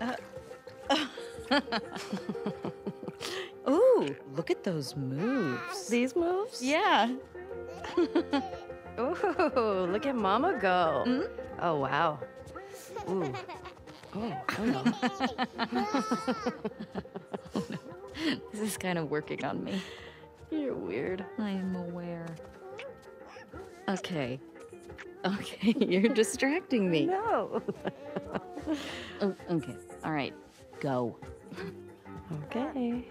Uh. Ooh, look at those moves. These moves? Yeah. Ooh, look at Mama go. Mm? Oh, wow. Ooh. Oh, oh, no. This is kind of working on me. You're weird. I am aware. Okay, Okay, you're distracting me. No. Oh, okay. All right. Go. Okay.